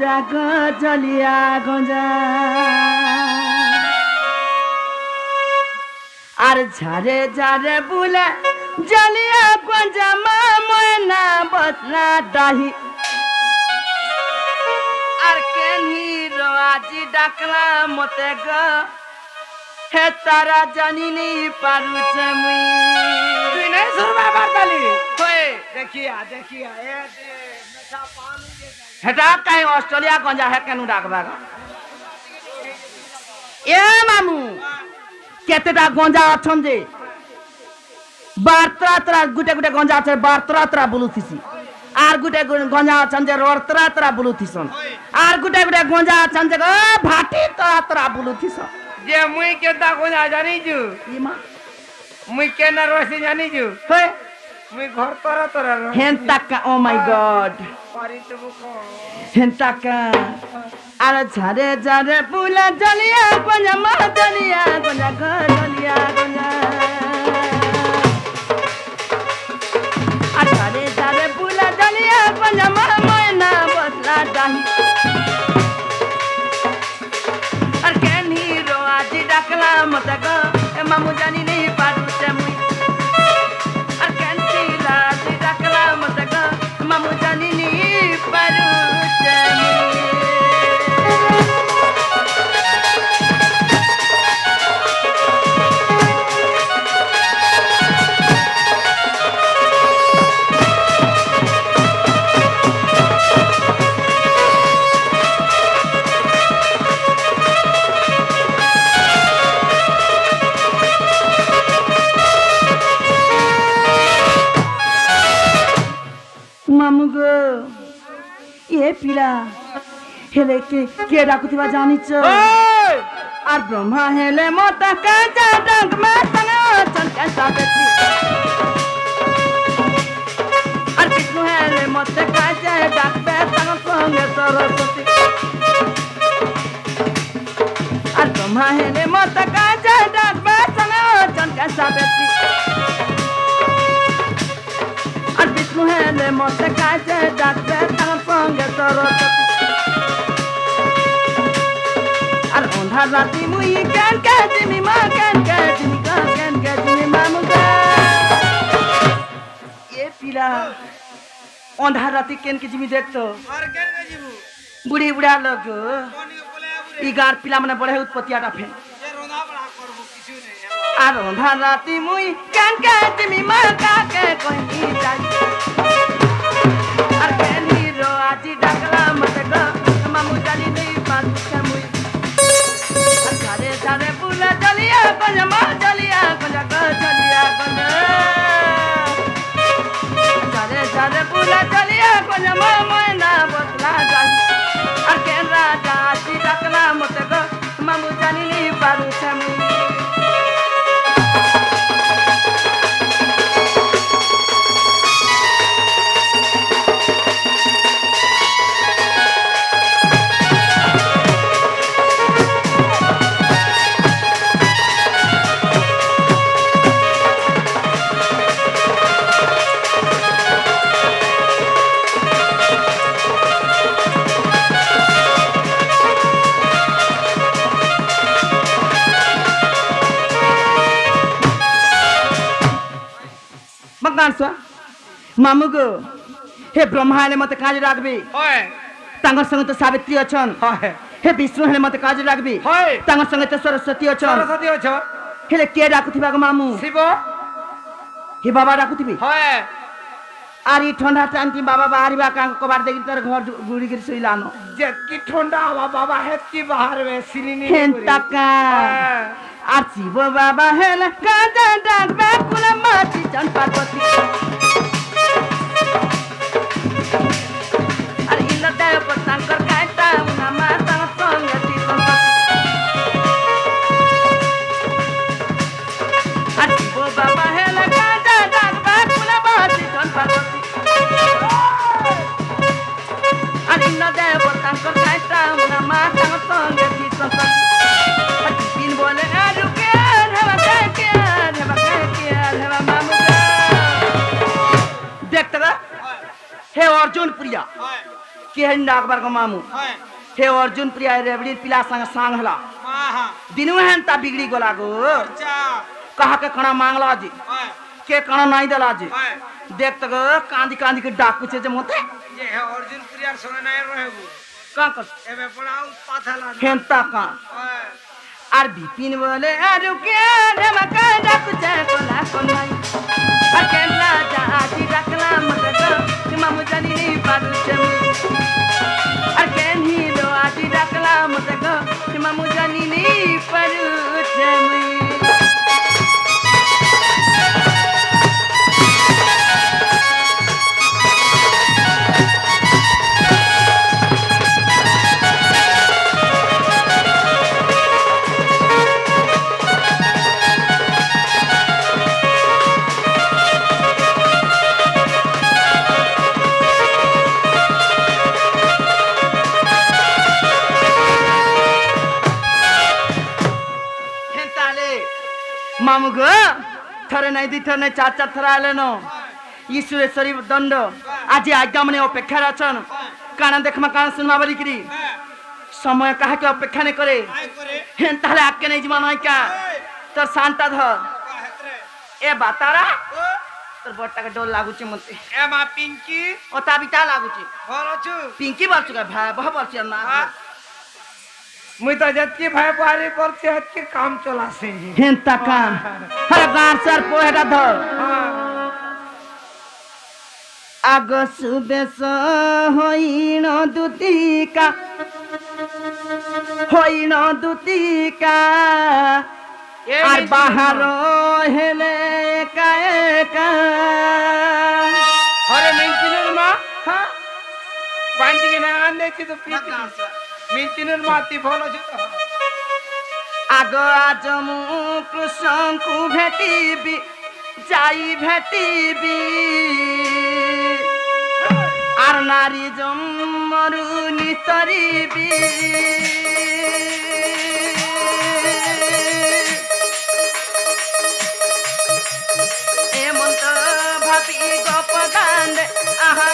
গুটা গজলিয়া গঞ্জা আর ঝাড়ে ঝাড়ে বুলে জলিয়া গঞ্জা মা ময়না বসনা ডাহি আর কেনহি আজি ডাকলা মতে গ হে তারা জানিনি পারুছে মুই তুই নাই সুরমা বারতালি হয়ে দেখিয়া দেখিয়া এ দে নশা পানি দে হেটা কাই অস্ট্রেলিয়া গঞ্জা হে কেন ডাকবা এ মামু কেতেটা গঞ্জা অছন যে? বার্তরা তরা গুটে গুটে গঞ্জা আছে বার্তরা তরা বলুথিছি আর গুটে গঞ্জা আছেন যে রতরা তরা বলুথিছন আর গুটে গুটে গঞ্জা আছেন যে ভাটি তরা তরা বলুথিছন যে মুই কেতা কোনা জানিছু? ইমা মুই কেনা রসি জানিছু? হয়ে মুই ঘর তোরা তোরা রসি হেন্তাকা ও মাই গড হেন্তাকা। আর ঝাড়ে ঝাড়ে ফুলা জলিয়া গঞ্জা মা জলিয়া গঞ্জা গ জলিয়া গঞ্জা আর ঝাড়ে ঝাড়ে ফুলা জলিয়া গঞ্জা মা ময়না বসলা ডাহি আর কেন হিরো আজি ডাকলা মতে গ মামু জানি হেলে কে কে ডাকুথিবা জানিছ আর ব্রহ্মা হেলে মতা কাজা ডাক মা তঙ্গ চনকা সাবেতি আর বিষ্ণু হেলে মতে কাজা ডাক বে তঙ্গ সঙ্গে সরস্বতী। আর ব্রহ্মা হেলে মতা কাজা ডাক বে তঙ্গ চনকা সাবেতি আর বিষ্ণু হেলে মতে কাজে ডাকবে তার সঙ্গে সরস্বতী। আর অন্ধার রাতি মুই কেন কে জিমি মা কেন কে জিমি কা কেন কে জিমি মা মুগে এ পিলা অন্ধার রাতি কেন কে জিমি দেখতো আর কেন গজিবু বুড়ি বুড়া লোক কোনি বলে আবুরে ই গার পিলা মানে বড়ে ফেন কিছু নেই। আর অন্ধার রাতি মুই কেন কে জিমি মা কা কহি যাই আর কেন হিরো আজি ডাকলা মগানস মামুগো হে ব্রহ্মা হেলে মতে কাজ রাখবি হয় তাঙ্গর সঙ্গে তো সাবিত্রী অছন হয় হে বিষ্ণু হেলে মতে কাজ রাখবি হয় তাঙ্গর সঙ্গে তো সরস্বতী অছন সরস্বতী অছ হেলে কে ডাকুথিবা গো মামু শিব হে বাবা ডাকুথিবি হয় আর ই ঠন্ডা টাইমটি বাবা বাহারিবা কাঙ্ক কবার দেখি তোর ঘর গুড়ি গিরি শুইলানো যে কি ঠান্ডা বাবা হেতকি বাহারবে সিলিনি হেন টাকা archivo va bajela cantar Drácula mati chan parvati ar illa devo আকবর মামু সে অর্জুন প্রিয়া রেবড়ির পিলা সঙ্গে সাং হলা দিনু হেন তা বিগড়ি গলা গো কাহাকে কণা মাংলা জি কে কণা নাই দেলা জি দেখ তো কাঁদি কাঁদি কে ডাক পুছে যে মতে অর্জুন প্রিয়ার সঙ্গে নাই রহেবু কাঁ কর এবে পড়াও পাথালা হেনতা কাঁ আর বিপিন বলে আর কে রে মা কাঁদা পুছে কলা কমাই জাতি রাখলাম মতক মামু জানি নি পারু চমি আর কেন হিরো আদি রাখলাম মতক মামু জানি নি পারু চমি হেন্তালে নাই দি থরে নাই চার চার থরে আলে ন ঈশ্বরেশ্বরী দণ্ড। আজি আজ্ঞা মানে অপেক্ষার আছেন কানা দেখমা কানা শুনমা বলি করি? হ্যাঁ সময় কাহাকে অপেক্ষা নে করে? আই করে হেন তাহলে আপকে নেই জীবন হয় কা তোর শানটা ধর। কা হেত্রে এ বাতারা ও তোর বড়টাকে ডোল লাগুছে মতে। এ মা পিঙ্কি। ও তা বিতা লাগুছে মুই তো যেতকি ভাই পারি করতে হচ্ছে কাম চলাছে হেন তাকা হরে গান সার পোহেটা ধর। আগ সুবেশ হইণ দুতিকা হইণ দুতিকা। আর বাহার হেলে একা আরে মা হ্যাঁ? পান্টিকে না আনলেছি তো পিটি মিনচিনের মা তি ভালো আছু তো আগ আজ মু কৃষ্ণଙ୍କୁ ভেটিবি, যাই ভেটিবি। আর নারী জন্মরু নিতরিবি। এমন্ত ভাবি গপদানে, আহা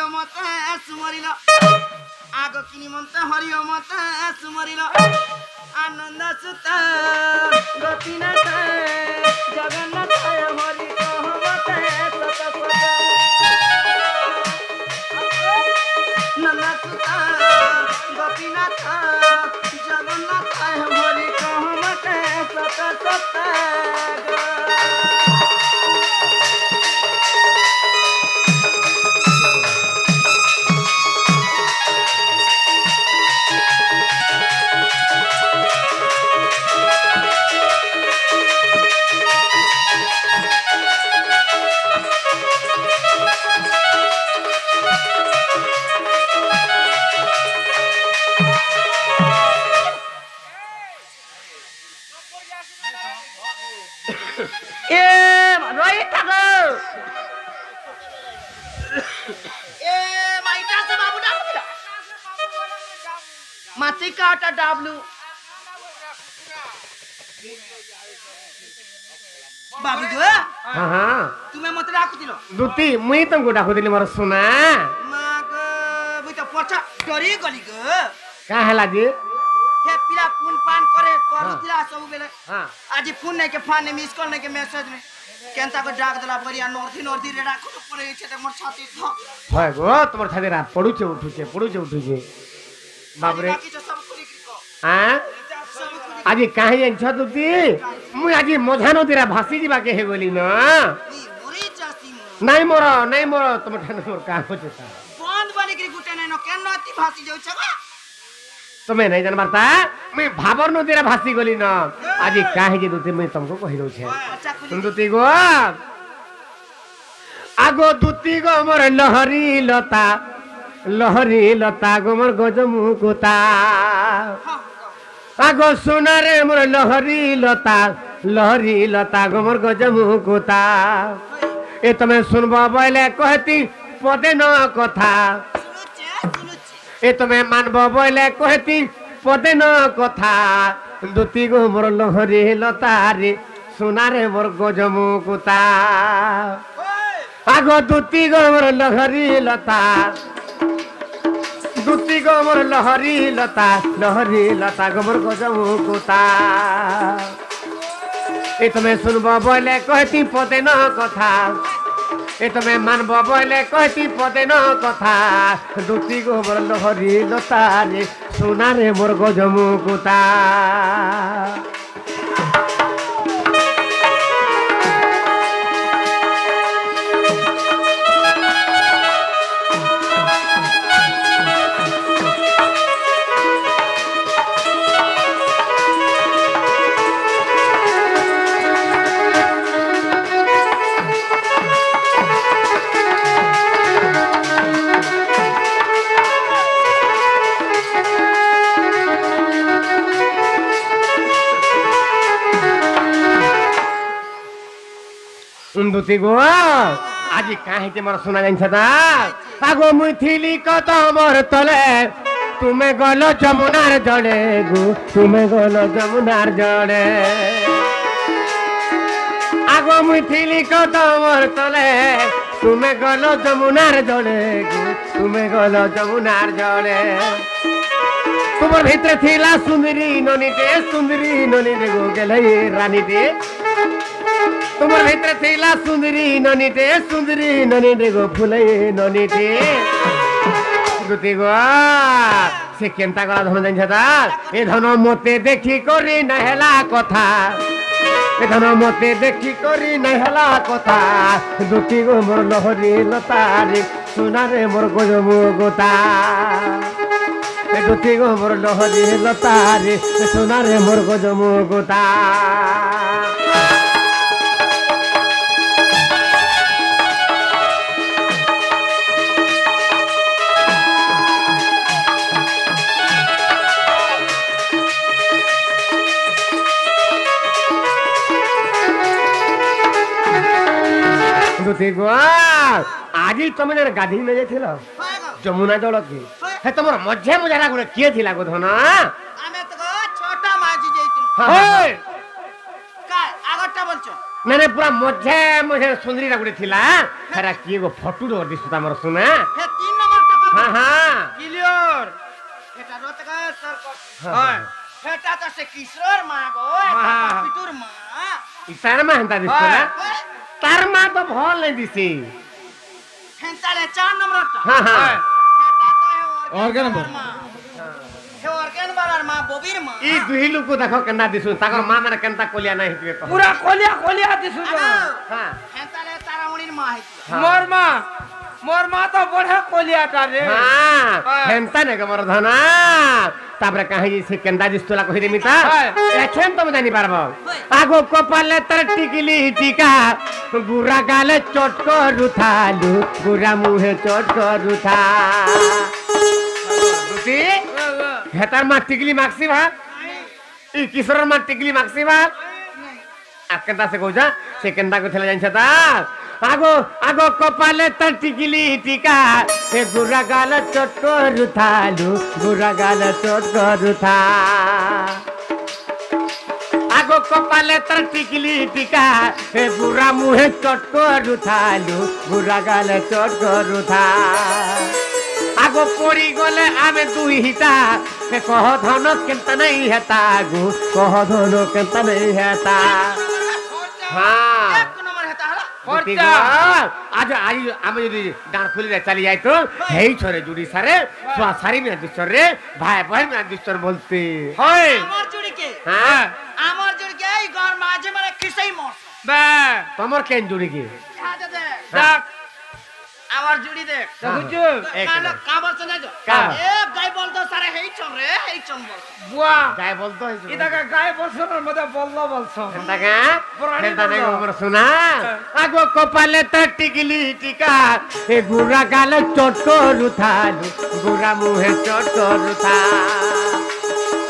হরিও মত সুমরিল। আগ কিনিমন্ত হরিও মত সুমরিল। আনন্দ সুত গোপীনাথ জগন্নাথ হরি কহমত সত। সত নন্দসুত গোপীনাথ জগন্নাথ হরি কহমত সত সত। आबलू बाबू गो हाँ हाँ तुम्हें मत राखु दिलो दुती मुई तम को राखु दिली मोर सोना माँ गो मुई त डरी गली गो का हला जे के पिला फ़ोन पान करे कर दिला सब बेले आज फ़ोन नै के फ़ोन नै मिस कॉल नै के मैसेज नै केनता को डाक दला बरिया नोर्दी नोर्दी रे राखु परे छे त मोर छाती थ हाय गो तोर छाती रा पडु छे उठु छे पडु छे उठु হ্যাঁ? আজি কাহি জানছ তুতি মুই আজি মধা নদীরা ভাসি যাবাকে হে গলি না? নাই মর নাই মর তোমার ঠানে মোর কাম হচ্ছে বন্ধ বানিকি গুটে নাই কেন অতি ভাসি যাউছ গা তুমি নাই জানবার তা? মুই ভাবর নদীরা ভাসি গলি না? আজি কাহি যে দুতি মুই তোমাকে কহি দউছে দুতি গো? আগো দুতি গো মোর লহরি লতা লহরি লতা গো মোর গজমুকুতা আগো সোনারে মোর লহরি লতা লহরি লতা গো মোর গজমুকুতা এ তুমি শুনব বলে কহতি পদে ন কথা। এ তুমি মানব বলে কহতি পদে ন কথা। দুতি গো মোর লহরি লতা রে সোনারে মোর গজমুকুতা আগ দুতি গো মোর লহরি লতা দুতি গো মোর লহরি লতা লহরি লতা গো মোর গজমুকুতা এ তুমি শুনব বলে কহতি পদে ন কথা। এ তুমি মানব বলে কহতি পদে ন কথা। দুতি গো লহরি লতা রে সোনারে মোর গজমুকুতা দুতি গো? আজি কাহিতে মোর শোনা জানিছ তা? আগো মুই থিলি কত মোর তলে। তুমি গল যমুনার জলে গো, তুমি গল যমুনার জলে। আগো মুই থিলি কত মোর তলে, তুমি গল যমুনার জলে গো, তুমি গল যমুনার জলে। তোমার ভিতরে ছিলা সুন্দরী ননীতে সুন্দরী ননীতে গো গেলে রানীতে। তোমার ভিতরে ছিলা সুন্দরী ননীতে সুন্দরী ননীতে গো ফুলে ননীতে। দুতি গো, সে কেনতা গলা ধন জানিছ তা এ ধন মতে দেখি করি না হেলা কথা। এ ধন মতে দেখি করি না হেলা কথা। দুতি গো মোর লহরি লতারে, সোনারে মোর গজমু গোতা দুতি গো মোর লহরি লতারে, সোনারে মোর গজমু গোতা দুতি গো আজি তুমি যেন গাধি নে ଯାଇଥିଲ ଯମୁନା ଜଳ କି ହେ ତମର ମଝେ ମଜାରା ଗୋଟେ କିଏ ଥିଲା ଗୋ ଧନ ଆମେ ତ ଗା ଛୋଟ ମାଝି ଯାଇଥିଲୁ ହେ କାଏ আগরটা বলছো ନା ନା ପୁରା ମଝେ ମଝେ ସୁନ୍ଦରୀଟା ଗୋଟେ ଥିଲା ହେରା କିଏ ଗୋ ଫଟୁର ଦିଶୁ ତମର ସୁନା হে তিন নম্বরটা বলছো ହଁ ହଁ ক্লিয়ার এটা রত গা সর হয় হেটা তো সে কিশোর মা গো মা। পিটুর মা ଇ ତାର ମା ହେନ୍ତା তার মা তো ভলে দিছি হেঁচালে চার নম্বরটা হ্যাঁ হ্যাঁ।, হ্যাঁ অর্গান বাবা হে অর্গান বাবার মা। ববির মা। ই দুই লোক দেখো কেনা দিছু তাক মা মানে কেনতা কলিয়া নাই হিতে পুরা হ্যাঁ। কলিয়া কলিয়া দিছু হ্যাঁ। হেঁচালে তারামণির মা হিতে হ্যাঁ। মোর মা মোর মা তো বড়া কলিয়াটা রে হ্যাঁ হেনতা নে মোর ধনা তারপরে কাহি সে কেন্দা জিস তোলা কহি দেমি তা এখন তুমি জানি পারব আগো কপালে তার টিকিলি টিকা গুরা গালে চটক রুথা লুক গুরা মুহে চটক রুথা রুটি হেতার মা টিকলি মাগছি ভা ই কিশোরের মা টিকলি মাগছি ভা সে কইছা সে কেনতা কইছিল জানিছ তা আগো আগো কপালে তার টিকিলি টিকা এ গুরা গাল চট করুথালু গুরা গাল চট করুথা আগো কপালে তার টিকিলি টিকা এ বুড়া মুহে চট করুথালু বুড়া গাল চট করুথা আগো পড়ি গলে আমি দুই হিতা এ কহ ধন কেনতা নাই হেতা গো কহ ধন কেনতা নাই হেতা হ্যাঁ। আজ আজ আমি যদি ডান খুলিরে চালি যাই তো হেই ছরে জুড়ি সারে সোয়া সারি মিনা দুস্তর রে ভাই ভাই মিনা দুস্তর বলতে হয়। আমার জুড়িকে হ্যাঁ। আমার জুড়িকে এই ঘর মাঝে মানে কিসেই মর। বে। তোমার কেন জুড়ি কি? দেখ আমার জুড়ি দেখ দেখুଛୁ কালো কা বলছ না এ গাই বলতো সারে হেই চন রে হেই চন বল বুয়া গায়ে বলতো হয়েছিল। ইদাকে গায়ে বলছো না মধ্যে বলল বলছো? পুরানি হেন্তা নাই। গোবর শোনা। আগো কপালে তো টিকলি টিকা এ গুড়া গালে চট করুথালু গুড়া মুহে চট করুথা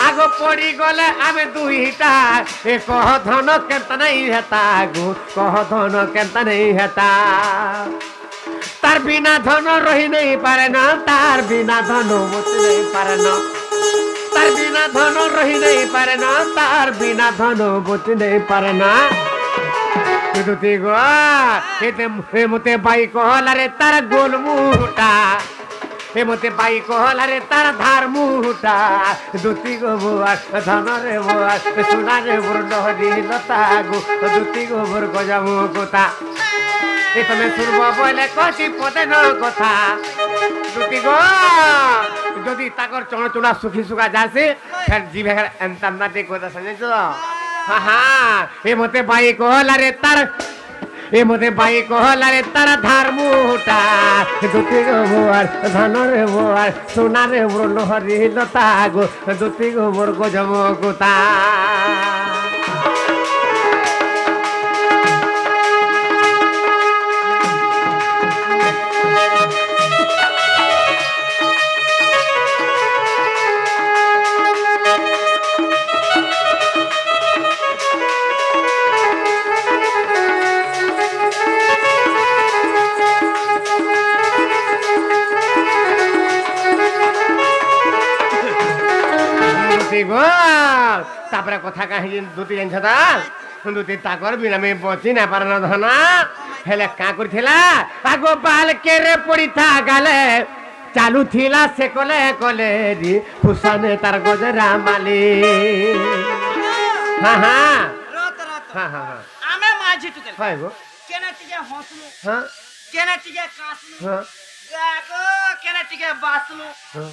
আগ পড়ি গলে আমি দুইটা এ কহ ধন কেন্ত নাই হেতা গু কহ ধন কেন্ত নাই হেতা তার বিনা ধন রহি নেই পারে না, তার বিনা ধন বসে নেই পারে না। তার বিনা ধন রহি নেই পারে না, তার বিনা ধন বসে নেই পারে না। দুটি গো এতে এ মতে বাই কহলারে তার গোল মুটা এ মতে বাই কহলারে তার ধার মুটা দুটি গো বুয়ার ধন রে বুয়ার সোনা রে বুর লহরি লতা গো। দুটি গো বুর গজামু কোতা তুমি শুনব বলে কষি পদে ন কথা। দুটি গো, যদি তাকর চণ চুনা সুখী সুখা যাসে, ফের জিভে এন্তা নাটে কথা শুনেছ হা হা, এ মতে বাই কহলারে তার, এ মতে বাই কহলারে তার ধার মুটা দুটি গো বোয়ার ধন রে বোয়ার সোনা রে বুর লহরি লতা গো দুটি গো বুর কথা কাহি দুটি জানিছ তা দুটি তাকর বিনামে বচি না পারে না ধনা। হেলে কা করিଥିଲା আগ বাল কেরে পড়িথা গালে চালু থিলা সে কলে কলে রি ফুসানে তার গজরা মালি। হ্যাঁ হ্যাঁ হ্যাঁ হ্যাঁ আমি মাঝি হয় গো। কেনে টিকে হসলু? হ্যাঁ কেনে টিকে কাসলু হ্যাঁ টিকে বাসলু হ্যাঁ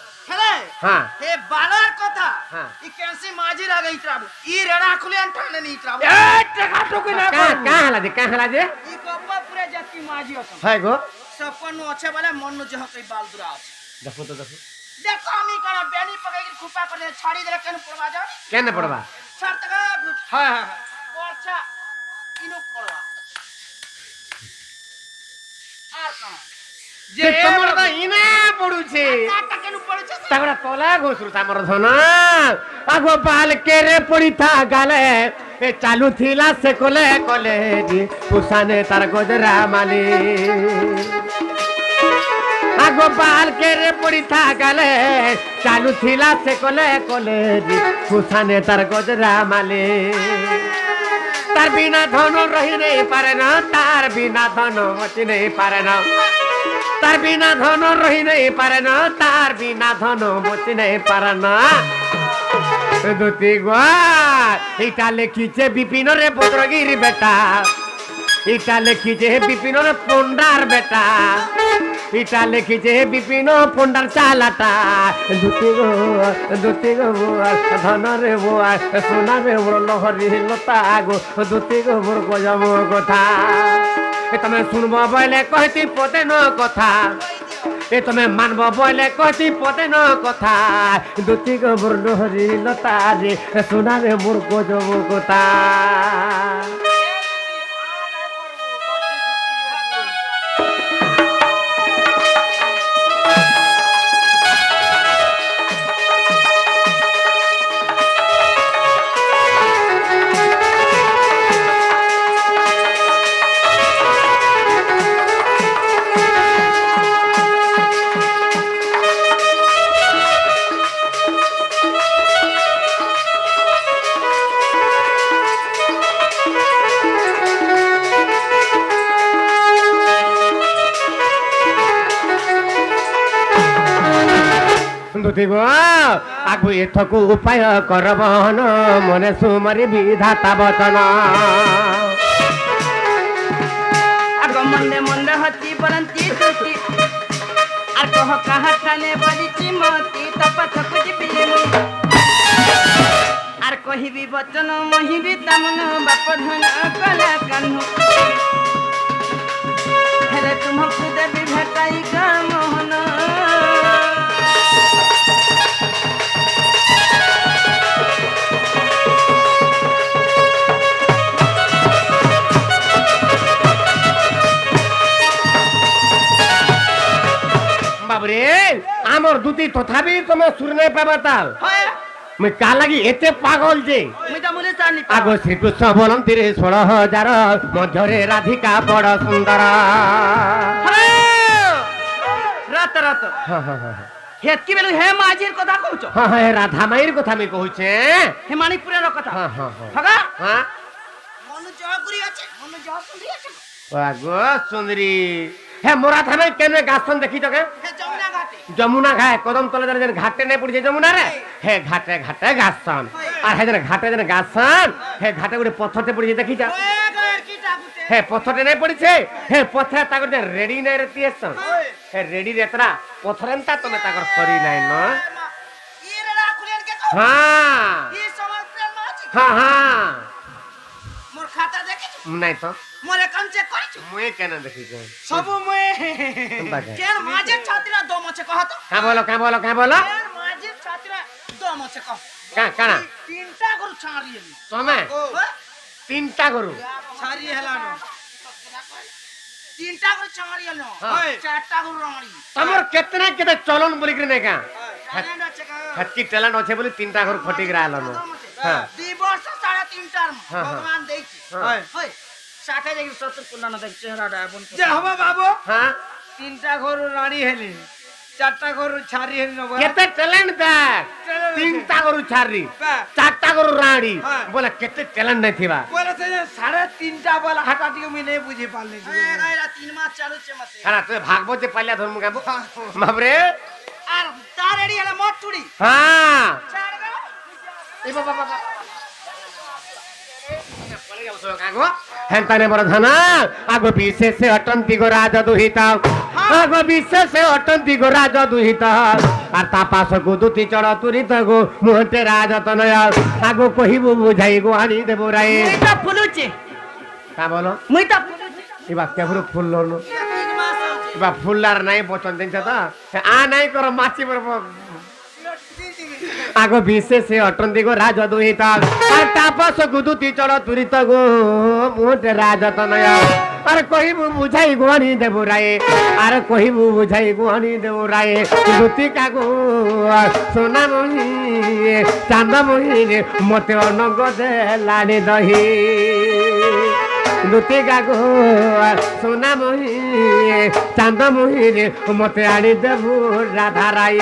ಹೇಳೆ ಹಾ ಹೇ ಬಾಲಾರ್ ಕೋತ ಹಾ ಈ ಕೆನ್ಸಿ ಮಾಜಿರ ಆಗ ಇಟ್ರಾಬು ಈ ರೆಣ ಹಾಕಲಿ ಅಂತ ನಾನು ಇಟ್ರಾಬು ಏಟ್ಟ ಕಾಟೋಕೆ ನಾ ಕಾ ಕಾ ಹಲಾದೆ ಕಾ ಹಲಾದೆ ಈ ಕೊಪ್ಪ ಪುರೆ ಜಾತಿ ಮಾಜಿ ಅಸ ಹಾಯ್ ಗೋ ಸಪ್ಪನು ಅಛೆ ಬಲೆ ಮನ್ನು ಜಹ ಕೈ ಬಾಲ್ ದುರಾ ಅಸ দেখো তো দেখো দেখো আমি কোন বেনি পকাই কি খুপা করে ছাড়ি দিলে কেন পড়বা যা কেন পড়বা স্যার তক হ্যাঁ হ্যাঁ বর্ষা ইনো পড়বা আর কোন যে তোমার ইনা পড়ুছে তলা ঘুসুর তামর ধন আগো পাল কেরে পড়িথা গালে এ চালু থিলা সে কলে কলে জি পুসানে তার গজরা মালি। আগো পাল কেরে পড়িথা গালে চালু থিলা সে কলে কলে জি পুসানে তার গজরা মালি। তার বিনা ধন রহি নেই পারে না, তার বিনা ধন বচি নেই পারে না। তার বিনা ধন রহি নেই পারে না, তার বিনা ধন বচি নেই পারে না। দুটি গোয়া এটা লেখিছে বিপিন রে ভদ্রগির বেটা। এটা লেখিছে বিপিন রে পন্ডার বেটা। এটা লেখিছে বিপিন পন্ডার চালাটা। দুটি গো দুটি গো বুয়ার ধন রে বুয়ার সোনা রে মোর লহরি লতা গো। দুটি গো মোর গজম কথা। এ তুমি শুনব বলে কহতি পদে ন কথা। এ তুমি মানব বলে কহতি পদে ন কথা। দুটি গোবর লহরি লতা রে সোনা রে মোর গজম কথা দুতি গো আগু এথকু উপায় করবন মনে সুমরি বিধাতা বচন আগ মন্দে মন্দে হতি বরন্তি তুতি আর কহ কাহা ঠানে বলিছি মতি তপথকু ଯିବି ମୁଁ আর কহিবি বচন মহিবি তামন বাপ ধন কলা কাহ্নু হেলে তুমকু দেবি ভেটাই গা বাবরে আমার দুটি তথাপি তুমি সুরনে পাবা তাল। মুই কা লাগি এতে পাগল যে। আগ শ্রীকৃষ্ণ বলন্তি রে ষোল হাজার মধ্যরে রাধিকা বড় সুন্দর রাত রাত হ্যাঁ হ্যাঁ হ্যাঁ হেতকি বেলু হে মাঝির কথা কহুছ হ্যাঁ হ্যাঁ রাধা মাইর কথা আমি কহুছে হে মানিপুরের কথা। হ্যাঁ হ্যাঁ হ্যাঁ আছে। আছে। সুন্দরী হ্যাঁ মোরা থামে কেন গাছন দেখিছ কে হে যমুনা ঘাটে। কদম তলে যেন ঘাটে নেই পড়ছে যমুনা রে হে ঘাটে ঘাটে গাছন আর হে যেন ঘাটে যেন গাছন হে ঘাটে গোটে পথরতে পড়ছে কি ডাকুতে হে পথরতে নাই পড়ছে হে পথরে তাকর যে রেডি নাই রে তিয়েছন হে রেডি রেতরা পথরেনতা তুমি তাকর সরি নাই ন? হ্যাঁ হ্যাঁ হ্যাঁ খাতা দেখিছ? নাই তো। মোর একাউন্ট চেক করিছ? মুই কেন দেখিছ? সবু কে? কেন মাঝের ছাত্রীরা দম আছে কহ তো? কা বলো কা বলো কা বলো? কেন মাঝের ছাত্রীরা দম আছে কহ? কা কানা তিনটা গরু ছাড়িয়ে নি। তুমি হ্যাঁ? তিনটা গরু? ছাড়িয়ে হেলানো। তিনটা গরু ছাড়িয়ে নো হ্যাঁ। চারটা গরু রাঁড়ি তোমার কেতনা কেতে চলন বলি করে নাই কা ট্যালেন্ট আছে কা। হাতকি ট্যালেন্ট আছে বলি তিনটা ঘর করে আলো হ্যাঁ। দুই সাড়ে তিনটার হ্যাঁ, হ্যাঁ। ভগবান দেখছি। হ্যাঁ। হয়। দেখি সত্তর পূর্ণান্ন দেখ চেহারাটা এমন যে হবা বাবু। হ্যাঁ। তিনটা ঘর রানী হেলি চারটা ঘর ছাড়ি হেলি নব কেতে ট্যালেন্ট দেখ? তিনটা গরু ছাড়ি ବା। চারটা গরু রাড়ি হ্যাঁ। বলে কেতে ট্যালেন্ট নাই থিবা? বলে সে সাড়ে তিনটা বলে হাঁটা টিকে মুই নেই বুঝি পারলি তিন মাস চালুছে মাসে। হ্যাঁ তুই ভাগবত পাইলা ধর্ম গাবো? বাবরে আর তার এড়ি হলে চুড়ি হ্যাঁ। এই বাবা বাবা। হেন্তানে বড় ধানা আগ বিশেষে অটন্তি গো রাজ দুহিত। আগ বিশেষে অটন্তি গো রাজ দুহিত। আর তা পাশকু দুতি চড় তুরিত গো মুহতে রাজ তনয়। আগ কহিবু বুঝাই গো আনি দেব রায় মুই তো ফুলুছি তা বলো। মুই তো ফুলুছি এবার কেবল ফুললো মাস ফুললার নাই বচন দিনছে তো? আ নাই কর মাছি বরব গো রাজ দুহিত আর তাপস গুদুতি চড় তুরিত গো মুহতে রাজ আর কহিবু বুঝাই গুয়ানি দেব রায়ে আর কহিবু বুঝাই গুয়ানি দেব রায়ে দুতি কাগু সোনা মহি চাঁদ মহিরে মতে অনগ দেলানি দহি দুতি গাগো সোনা মহি চাঁদ মহিরে মতে আনি দেবু রাধা রাই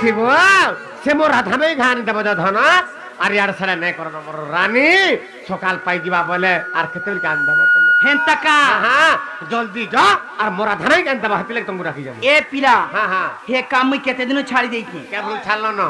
বুঝিব সে মোর রাধা নাই ঘান দেব ধন আর ইয়ার সারা নাই করো মোর রানী সকাল পাই ବୋଲେ বলে আর কেতে গান দেব তুমি হেন্তাকা! হ্যাঁ জলদি যা আর মোরা ধানাই হ্যাঁ, গান দেবা হাতিলে ତମକୁ রাখি যাব। এ পিলা হ্যাঁ হ্যাঁ হে কাম କେତେ দিন ছাড়ি দেইছি কেবল ছাড়ল না।